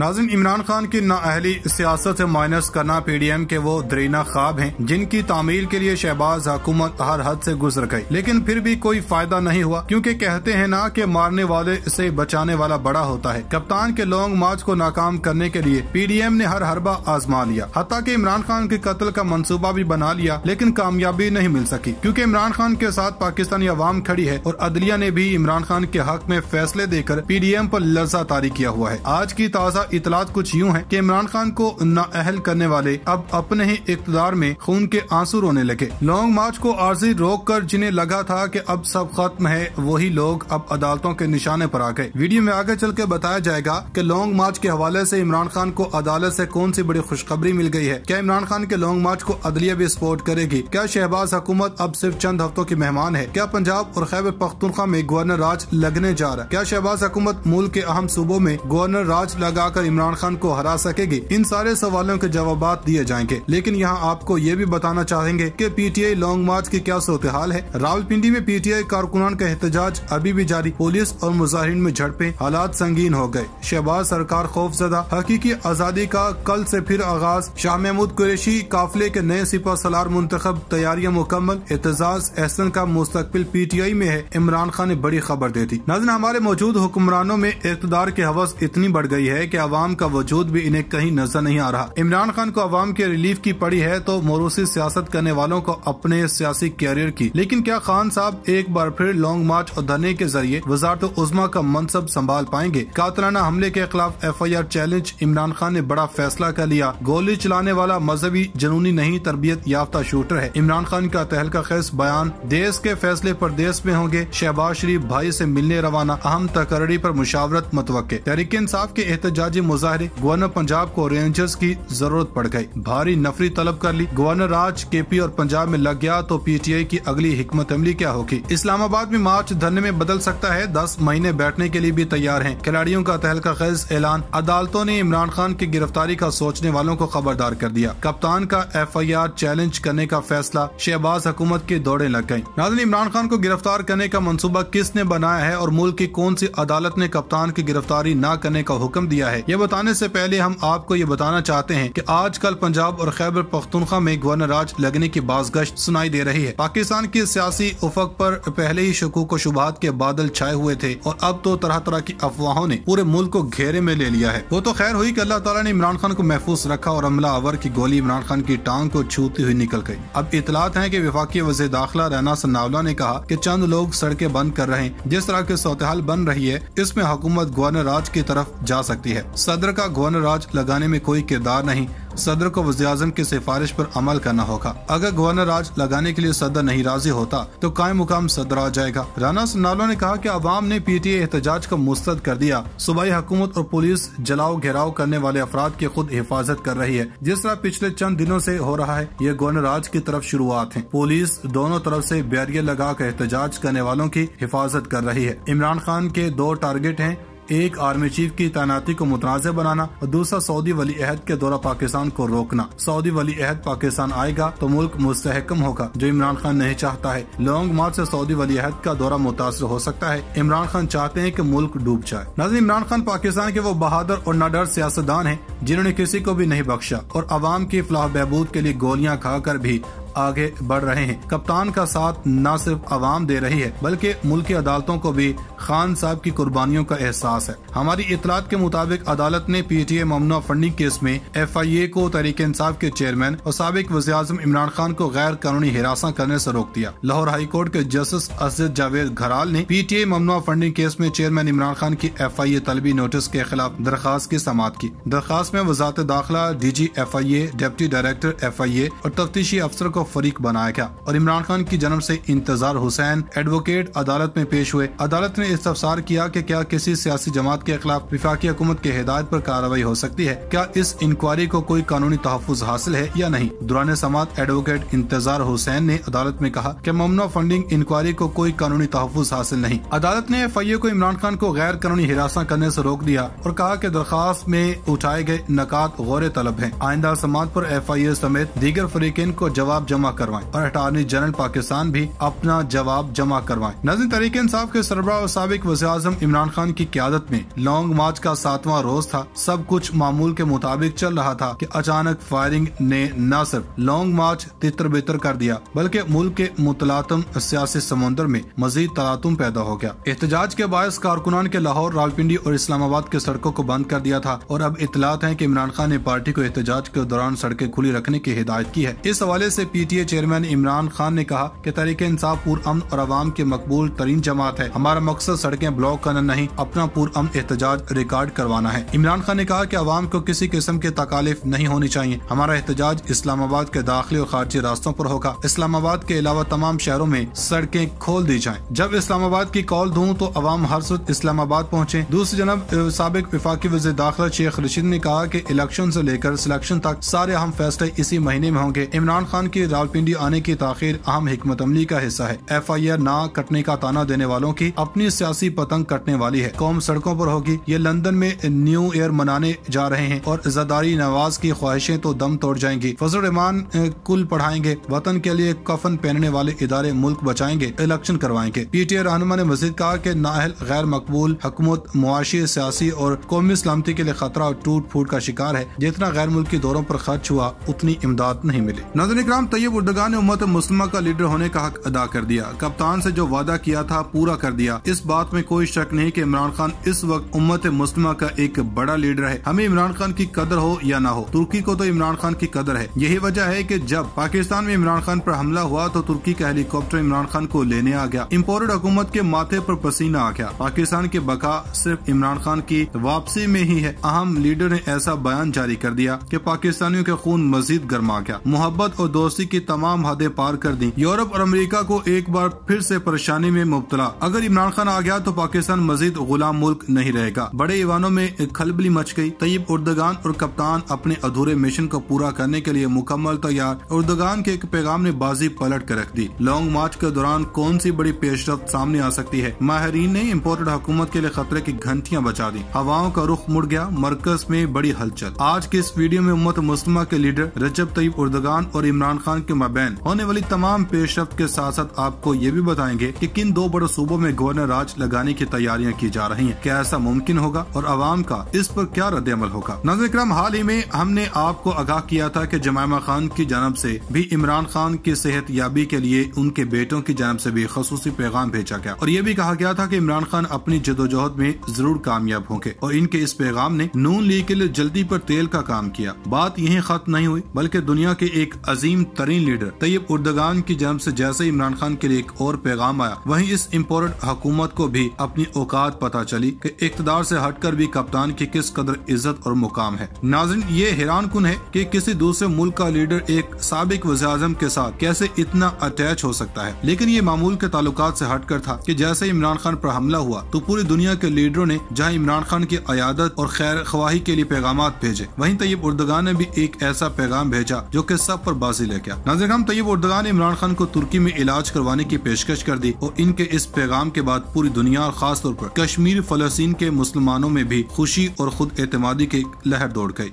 नाजिन इमरान खान की नाअहली सियासत से माइनस करना पी डी एम के वो दरीना ख्वाब हैं, जिनकी तामील के लिए शहबाज हुकूमत हर हद से गुजर गई। लेकिन फिर भी कोई फ़ायदा नहीं हुआ, क्योंकि कहते हैं ना कि मारने वाले से बचाने वाला बड़ा होता है। कप्तान के लॉन्ग मार्च को नाकाम करने के लिए पी डी एम ने हर हरबा आजमा लिया। हत्या की इमरान खान के कत्ल का मनसूबा भी बना लिया, लेकिन कामयाबी नहीं मिल सकी, क्योंकि इमरान खान के साथ पाकिस्तानी अवाम खड़ी है और अदलिया ने भी इमरान खान के हक में फैसले देकर पी डी एम आरोप लर्जा तारी किया हुआ है। आज की ताज़ा इतलात कुछ यूँ है की इमरान खान को नाअहल करने वाले अब अपने ही इकतदार में खून के आँसू रोने लगे। लॉन्ग मार्च को आर्जी रोक कर जिन्हें लगा था की अब सब खत्म है, वही लोग अब अदालतों के निशाने पर आ गए। वीडियो में आगे चल के बताया जाएगा की लॉन्ग मार्च के हवाले ऐसी इमरान खान को अदालत ऐसी कौन सी बड़ी खुशखबरी मिल गई है। क्या इमरान खान के लॉन्ग मार्च को अदलिया भी सपोर्ट करेगी? क्या शहबाज हुकूमत अब सिर्फ़ चंद हफ्तों की मेहमान है? क्या पंजाब और खैबर पख्तूनखा में गवर्नर राज लगने जा रहा है? क्या शहबाज हुकूमत मुल्क के अहम सूबों में गवर्नर राज लगाकर इमरान खान को हरा सकेगी। इन सारे सवालों के जवाब दिए जाएँगे। लेकिन यहाँ आपको ये भी बताना चाहेंगे की पीटीआई लॉन्ग मार्च की क्या सूरत हाल है? रावलपिंडी में पीटीआई कारकुनान का एहतजाज अभी भी जारी। पुलिस और मुजाहिरीन में झड़पे, हालात संगीन हो गए। शहबाज सरकार खौफजदा। हकीकी आज़ादी का कल से फिर आगाज़। शाह महमूद कुरेशी काफिले के नए सिपा सलार मुंतखब। तैयारियाँ मुकम्मल। एतजाज एहसन का मुस्तकबिल पीटीआई में है। इमरान खान ने बड़ी खबर दे दी। नज़र हमारे मौजूद हुक्मरानों में इकतदार की हवस इतनी बढ़ गई है की आवाम का वजूद भी इन्हें कहीं नज़र नहीं आ रहा। इमरान खान को आवाम के रिलीफ की पड़ी है तो मोरूसी सियासत करने वालों को अपने सियासी कैरियर की। लेकिन क्या खान साहब एक बार फिर लॉन्ग मार्च और धरने के ज़रिए वजारत उजमा का मनसब संभाल पाएँगे? कातलाना हमले के खिलाफ F I R challenge, Imran Khan ने बड़ा फैसला कर लिया। गोली चलाने वाला मजहबी जनूनी नहीं, तरबियत याफ्ता शूटर है। इमरान खान का तहलका खेस बयान, देश के फैसले पर देश में होंगे। शहबाज शरीफ भाई ऐसी मिलने रवाना, अहम तकररी आरोप मुशावरत मतवक़ तहरीक इंसाफ के एहतजाजी मुजाहरे गवर्नर पंजाब को रेंजर्स की ज़रूरत पड़ गई। भारी नफरी तलब कर ली। गवर्नर राज के पी और पंजाब में लग गया तो पी टी आई की अगली हिकमत अमली क्या होगी? इस्लामाबाद में मार्च धरने में बदल सकता है। दस महीने बैठने के लिए भी तैयार है। खिलाड़ियों का तहलका खेज ऐलान। अदालतों ने इमरान खान की गिरफ्तारी का सोचने वालों को खबरदार कर दिया। कप्तान का एफ़ आई आर चैलेंज करने का फैसला। शहबाज हुकूमत की दौड़े लग गई नाजन इमरान खान को गिरफ़्तार करने का मनसूबा किसने बनाया है और मुल्क की कौन सी अदालत ने कप्तान की गिरफ्तारी न करने का हुक्म दिया है? ये बताने से पहले हम आपको ये बताना चाहते हैं कि आजकल पंजाब और खैबर पख्तूनखा में गवर्नर राज लगने की बाजगश्त सुनाई दे रही है। पाकिस्तान की सियासी उफक पर पहले ही शकूक शुबात के बादल छाए हुए थे और अब तो तरह तरह की अफवाहों ने पूरे मुल्क को घेरे में ले लिया है। वो तो खैर हुई कि अल्लाह ताला ने इमरान खान को महफूज रखा और अमला अवर की गोली इमरान खान की टांग को छूती हुई निकल गई। अब इतलात है की विफाकी वजी दाखिला रैना सन्नावला ने कहा की चंद लोग सड़कें बंद कर रहे हैं। जिस तरह की सूरत बन रही है, इसमें हुकूमत गवर्नर राज की तरफ़ जा सकती है। सदर का गवर्नर राज लगाने में कोई किरदार नहीं। सदर को वजी की सिफारिश पर अमल करना होगा। अगर गवर्नर राज लगाने के लिए सदर नहीं राज़ी होता तो कायम मुकाम सदर आ जाएगा। राना सन्नालो ने कहा कि अवाम ने पी टी एहतजाज को मुस्तद कर दिया। सूबाई हुकूमत और पुलिस जलाओ घेराव करने वाले अफराद की खुद हिफाजत कर रही है। जिस तरह पिछले चंद दिनों ऐसी हो रहा है, ये गवर्नर राज की तरफ़ शुरुआत है। पुलिस दोनों तरफ़ ऐसी बैरियर लगा कर एहतजाज करने वालों की हिफाजत कर रही है। इमरान खान के दो टारगेट हैं एक आर्मी चीफ की तैनाती को मुतनाज़ बनाना और दूसरा सऊदी वली अहद के दौरा पाकिस्तान को रोकना। सऊदी वली अहद पाकिस्तान आएगा तो मुल्क मुस्तहकम होगा, जो इमरान खान नहीं चाहता है। लॉन्ग मार्च ऐसी सऊदी वली अहद का दौरा मुतासर हो सकता है। इमरान खान चाहते हैं की मुल्क डूब जाए। नज़र इमरान खान पाकिस्तान के वो बहादुर और नडर सियासतदान है, जिन्होंने किसी को भी नहीं बख्शा और आवाम की फलाह बहबूद के लिए गोलियाँ खाकर भी आगे बढ़ रहे हैं। कप्तान का साथ न सिर्फ़ आवाम दे रही है, बल्कि मुल्की अदालतों को भी खान साहब की कुर्बानियों का एहसास है। हमारी इतलात के मुताबिक अदालत ने पी टी ए ममनुआ फंडिंग केस में एफ़ आई ए को तरीके इंसाफ के चेयरमैन और सबक वजी अजम इमरान खान को गैर कानूनी हिरासा करने ऐसी रोक दिया। लाहौर हाई कोर्ट के जस्टिस असद जावेद घराल ने पी टी ए ममनुआ फंडिंग केस में चेयरमैन इमरान खान की एफ़ आई ए तलबी नोटिस के खिलाफ दरखास्त की समात की। दरखास्त में वजात दाखिला D G F I A deputy director F I A और तफ्तीशी अफसर को फरीक बनाया गया। और इमरान खान की जन्म से इंतज़ार हुसैन एडवोकेट अदालत में पेश हुए। अदालत ने इस्तफसार किया कि क्या किसी सियासी जमात के खिलाफ विफाकी हुकूमत के हिदायत पर कार्रवाई हो सकती है। क्या इस इंक्वायरी को कोई कानूनी तहफुज हासिल है या नहीं? दुरान समात एडवोकेट इंतज़ार हुसैन ने अदालत में कहा की ममना फंडिंग इंक्वायरी को कोई कानूनी तहफुज हासिल नहीं। अदालत ने एफ़ आई ए को इमरान खान को गैर कानूनी हिरासत करने ऐसी रोक दिया और कहा की दरखास्त में उठाए गए नकात गौर तलब है। आइंदा समात पर एफ़ आई ए समेत दीगर फरीकिन को जवाब जमा करवाएँ और अटारनी जनरल पाकिस्तान भी अपना जवाब जमा करवाएँ। नज़र तरीके इंसाफ के सरबरा और सबक वजी अजम इमरान खान की क्यादत में लॉन्ग मार्च का सातवां रोज था। सब कुछ मामूल के मुताबिक चल रहा था कि अचानक फायरिंग ने न सिर्फ़ लॉन्ग मार्च तितर बितर कर दिया, बल्कि मुल्क के मुतलातम सियासी समुद्र में मजीद तलातुम पैदा हो गया। एहतजाज के बायस कारकुनान के लाहौर, रावलपिंडी और इस्लामाबाद के सड़कों को बंद कर दिया था और अब इतलात है की इमरान खान ने पार्टी को एहतजाज के दौरान सड़कें खुली रखने की हिदायत की है। इस हवाले ऐसी P T A chairman Imran Khan ने कहा की तरीके इंसाफ पुर अमन और आवाम के मकबूल तरीन जमात है। हमारा मकसद सड़कें ब्लॉक करना नहीं, अपना पुर अमन एहतजाज रिकॉर्ड करवाना है। इमरान खान ने कहा की आवाम को किसी किस्म के तकालीफ नहीं होनी चाहिए। हमारा एहतजाज इस्लामाबाद के दाखिली और खारजी रास्तों आरोप होगा। इस्लामाबाद के अलावा तमाम शहरों में सड़कें खोल दी जाए। जब इस्लामाबाद की कॉल दूँ तो अवाम हर वक्त इस्लामाबाद पहुँचे। दूसरी जनब सबक विफाकी वजी दाखिला शेख रशीद ने कहा की इलेक्शन ऐसी लेकर सिलेक्शन तक सारे अहम फैसले इसी महीने में होंगे। इमरान खान की रावलपिंडी आने की ताखिर अहम हिकमत अमली का हिस्सा है। एफ़ आई आर न कटने का ताना देने वालों की अपनी सियासी पतंग कटने वाली है। कौम सड़कों पर होगी। ये लंदन में न्यू ईयर मनाने जा रहे हैं और जदारी नवाज़ की ख्वाहिशें तो दम तोड़ जाएँगी। फजल रहमान कुल पढ़ाएँगे। वतन के लिए कफन पहनने वाले इदारे मुल्क बचाएँगे। इलेक्शन करवाएँगे। पी टी ए रहनुमा ने मजीद कहा की नाहल गैर मकबूल हुकूमत, मुआशी, सियासी और कौमी सलामती के लिए खतरा और टूट फूट का शिकार है। जितना गैर मुल्की दौरों पर खर्च हुआ, उतनी इमदाद नहीं मिली। नज़र तैयब उर्दगान ने उम्मत मुस्लिम का लीडर होने का हक अदा कर दिया। कप्तान से जो वादा किया था, पूरा कर दिया। इस बात में कोई शक नहीं कि इमरान खान इस वक्त उम्मत मुस्लिम का एक बड़ा लीडर है। हमें इमरान खान की कदर हो या ना हो, तुर्की को तो इमरान खान की कदर है। यही वजह है की जब पाकिस्तान में इमरान खान आरोप हमला हुआ तो तुर्की का हेलीकॉप्टर इमरान खान को लेने आ गया। इम्पोर्टेड हुकूमत के माथे आरोप पसीना आ गया। पाकिस्तान के बका सिर्फ़ इमरान खान की वापसी में ही है। अहम लीडर ने ऐसा बयान जारी कर दिया की पाकिस्तानियों के खून मजीद गर्मा गया। मोहब्बत और दोस्ती की तमाम हदें पार कर दी। यूरोप और अमेरिका को एक बार फिर से परेशानी में मुबतला। अगर इमरान खान आ गया तो पाकिस्तान मजीद गुलाम मुल्क नहीं रहेगा। बड़े ईवानों में खलबली मच गई। तयब उर्दगान और कप्तान अपने अधूरे मिशन को पूरा करने के लिए मुकम्मल तैयार। उर्दगान के एक पैगाम ने बाजी पलट कर रख दी। लॉन्ग मार्च के दौरान कौन सी बड़ी पेशरफ सामने आ सकती है? माहरीन ने इम्पोर्टेड हुकूमत के लिए खतरे की घंटियाँ बचा दी। हवाओं का रुख मुड़ गया। मरकज में बड़ी हलचल। आज के इस वीडियो में उम्मत मुस्लिमा के लीडर रजब तयब उर्दगान और इमरान खान के मबैन होने वाली तमाम पेशरफ के साथ साथ आपको ये भी बताएँगे कि किन दो बड़े सूबों में गवर्नर राज लगाने की तैयारियाँ की जा रही हैं। क्या ऐसा मुमकिन होगा और आवाम का इस पर क्या रद्द अमल होगा? नज़र क्रम हाल ही में हमने आपको आगाह किया था की जमायमा खान की जानब से भी इमरान खान की सेहत याबी के लिए उनके बेटों की जानब से भी खसूसी पैगाम भेजा गया। और ये भी कहा गया था की इमरान खान अपनी जदोजहद में ज़रूर कामयाब होंगे और इनके इस पैगाम ने नून लीग के लिए जल्दी आरोप तेल का काम किया। बात यही खत्म नहीं हुई, बल्कि दुनिया के एक अजीम तरीन लीडर। तैयब उर्दगान की जन्म ऐसी जैसे इमरान खान के लिए एक और पैगाम आया, वहीं इस इम्पोर्टेंट हुकूमत को भी अपनी औकात पता चली कि इकतदार ऐसी हट कर भी कप्तान की किस कदर इज़्ज़त और मुकाम है। नाजिन ये हैरान कन है कि किसी दूसरे मुल्क का लीडर एक सबक वजी के साथ कैसे इतना अटैच हो सकता है? लेकिन ये मामूल के ताल्लुकात से हटकर था की जैसे इमरान खान पर हमला हुआ तो पूरी दुनिया के लीडरों ने जहाँ इमरान खान की अयादत और खैर ख्वाही के लिए पैगाम भेजे, वहीं तैयब उर्दगान ने भी एक ऐसा पैगाम भेजा जो की सब आरोप बाजी ले नज़र हम तैयब उर्दगान ने इमरान खान को तुर्की में इलाज करवाने की पेशकश कर दी और इनके इस पैगाम के बाद पूरी दुनिया और खास तौर पर कश्मीर फलस्तीन के मुसलमानों में भी खुशी और खुद एतमादी की लहर दौड़ गई।